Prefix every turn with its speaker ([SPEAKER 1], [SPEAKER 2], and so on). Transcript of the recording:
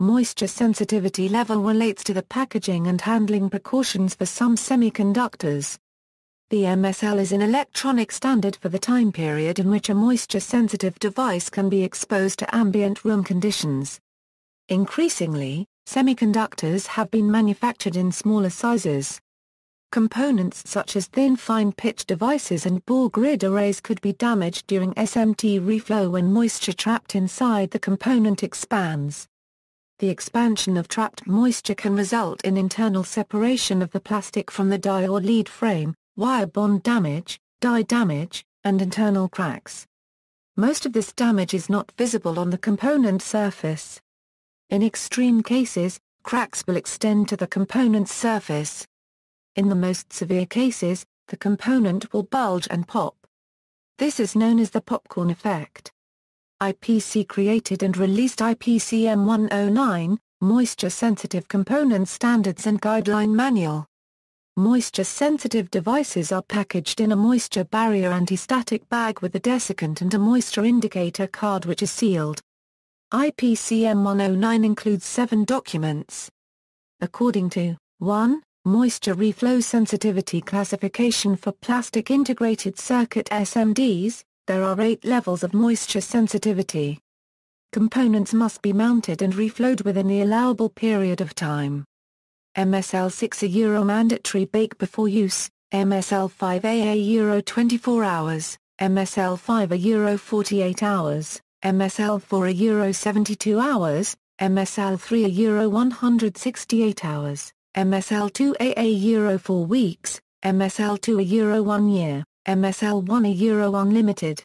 [SPEAKER 1] moisture sensitivity level relates to the packaging and handling precautions for some semiconductors. The MSL is an electronic standard for the time period in which a moisture-sensitive device can be exposed to ambient room conditions. Increasingly, semiconductors have been manufactured in smaller sizes. Components such as thin fine pitch devices and ball grid arrays could be damaged during SMT reflow when moisture trapped inside the component expands. The expansion of trapped moisture can result in internal separation of the plastic from the die or lead frame, wire bond damage, die damage, and internal cracks. Most of this damage is not visible on the component surface. In extreme cases, cracks will extend to the component's surface. In the most severe cases, the component will bulge and pop. This is known as the popcorn effect. IPC created and released IPCM 109, Moisture Sensitive Components Standards and Guideline Manual. Moisture-sensitive devices are packaged in a moisture barrier anti-static bag with a desiccant and a moisture indicator card which is sealed. IPCM 109 includes seven documents. According to 1. Moisture Reflow Sensitivity Classification for Plastic Integrated Circuit SMDs, there are eight levels of moisture sensitivity. Components must be mounted and reflowed within the allowable period of time. MSL 6 a Euro mandatory bake before use, MSL 5 a a Euro 24 hours, MSL 5 a Euro 48 hours, MSL 4 a Euro 72 hours, MSL 3 a Euro 168 hours, MSL 2 a a Euro 4 weeks, MSL 2 a Euro 1 year. MSL 1 a Euro Unlimited,